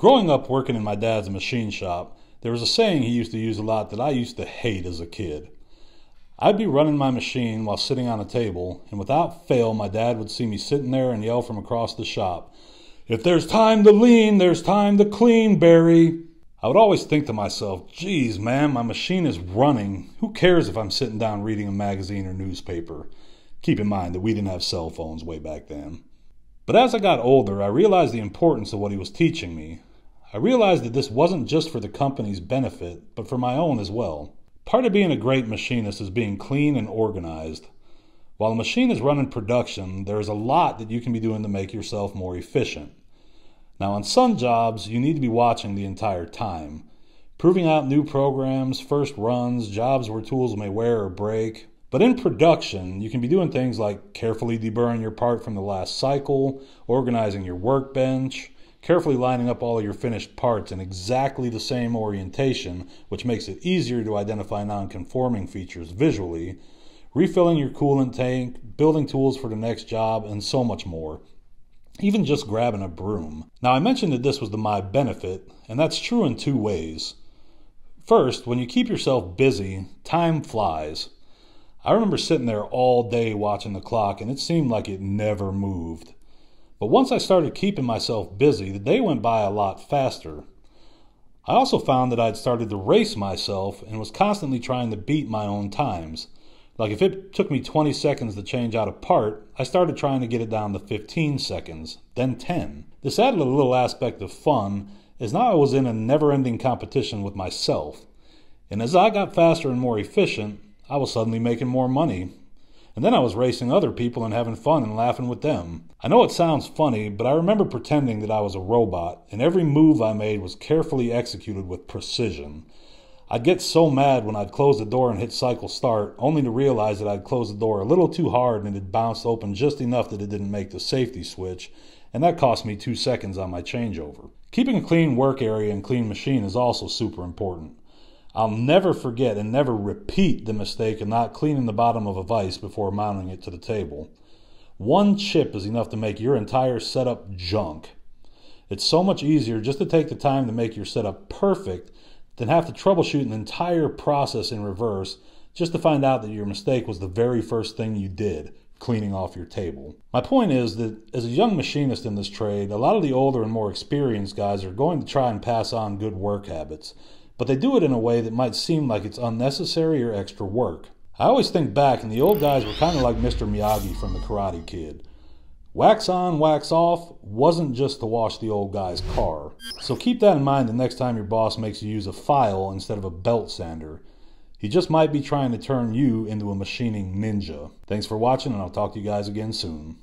Growing up working in my dad's machine shop, there was a saying he used to use a lot that I used to hate as a kid. I'd be running my machine while sitting on a table, and without fail, my dad would see me sitting there and yell from across the shop, If there's time to lean, there's time to clean, Barry. I would always think to myself, geez, man, my machine is running. Who cares if I'm sitting down reading a magazine or newspaper? Keep in mind that we didn't have cell phones way back then. But as I got older, I realized the importance of what he was teaching me. I realized that this wasn't just for the company's benefit, but for my own as well. Part of being a great machinist is being clean and organized. While a machine is running production, there is a lot that you can be doing to make yourself more efficient. Now, on some jobs, you need to be watching the entire time, proving out new programs, first runs, jobs where tools may wear or break. But in production, you can be doing things like carefully deburring your part from the last cycle, organizing your workbench, carefully lining up all your finished parts in exactly the same orientation, which makes it easier to identify non-conforming features visually, refilling your coolant tank, building tools for the next job, and so much more. Even just grabbing a broom. Now, I mentioned that this was to my benefit, and that's true in two ways. First, when you keep yourself busy, time flies. I remember sitting there all day watching the clock, and it seemed like it never moved. But once I started keeping myself busy, the day went by a lot faster. I also found that I'd started to race myself and was constantly trying to beat my own times. Like if it took me 20 seconds to change out a part, I started trying to get it down to 15 seconds, then 10. This added a little aspect of fun, as now I was in a never ending competition with myself. And as I got faster and more efficient, I was suddenly making more money, and then I was racing other people and having fun and laughing with them. I know it sounds funny, but I remember pretending that I was a robot, and every move I made was carefully executed with precision. I'd get so mad when I'd close the door and hit cycle start, only to realize that I'd closed the door a little too hard and it bounced open just enough that it didn't make the safety switch, and that cost me two seconds on my changeover. Keeping a clean work area and clean machine is also super important. I'll never forget and never repeat the mistake of not cleaning the bottom of a vise before mounting it to the table. One chip is enough to make your entire setup junk. It's so much easier just to take the time to make your setup perfect than have to troubleshoot an entire process in reverse just to find out that your mistake was the very first thing you did, cleaning off your table. My point is that as a young machinist in this trade, a lot of the older and more experienced guys are going to try and pass on good work habits but they do it in a way that might seem like it's unnecessary or extra work. I always think back, and the old guys were kind of like Mr. Miyagi from The Karate Kid. Wax on, wax off wasn't just to wash the old guy's car. So keep that in mind the next time your boss makes you use a file instead of a belt sander. He just might be trying to turn you into a machining ninja. Thanks for watching, and I'll talk to you guys again soon.